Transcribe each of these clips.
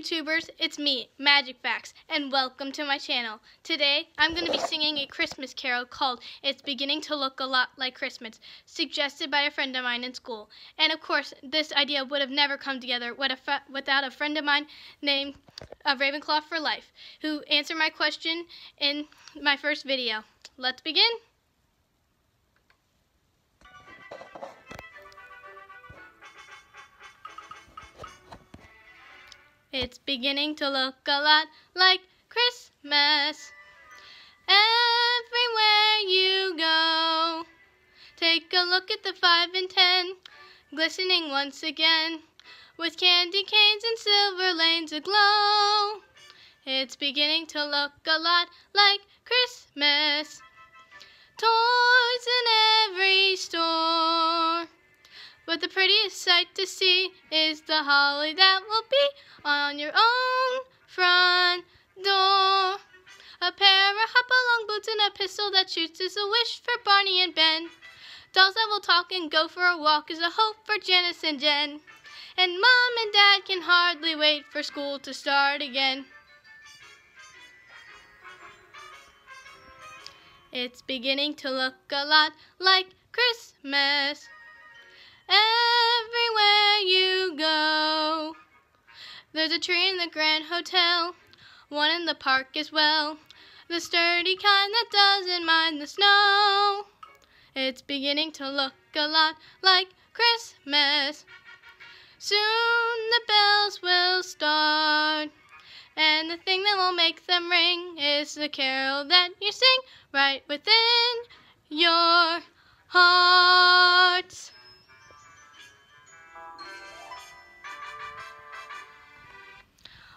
YouTubers, it's me, Magic Facts, and welcome to my channel. Today, I'm going to be singing a Christmas carol called It's Beginning to Look a Lot Like Christmas, suggested by a friend of mine in school. And of course, this idea would have never come together without a friend of mine named uh, Ravenclaw for Life, who answered my question in my first video. Let's begin. It's beginning to look a lot like Christmas. Everywhere you go, take a look at the five and ten, glistening once again, with candy canes and silver lanes aglow. It's beginning to look a lot like Christmas. Toys prettiest sight to see is the holly that will be on your own front door. A pair of hop-along boots and a pistol that shoots is a wish for Barney and Ben. Dolls that will talk and go for a walk is a hope for Janice and Jen. And Mom and Dad can hardly wait for school to start again. It's beginning to look a lot like Christmas. Everywhere you go. There's a tree in the Grand Hotel, one in the park as well. The sturdy kind that doesn't mind the snow. It's beginning to look a lot like Christmas. Soon the bells will start. And the thing that will make them ring is the carol that you sing right within your hearts.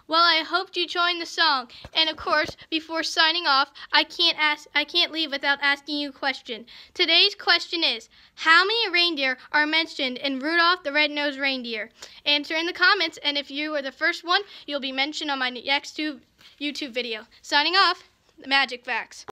Well, I hoped you joined the song. And of course, before signing off, I can't ask I can't leave without asking you a question. Today's question is, how many reindeer are mentioned in Rudolph the Red-Nosed Reindeer? Answer in the comments, and if you are the first one, you'll be mentioned on my next YouTube video. Signing off, the Magic Facts.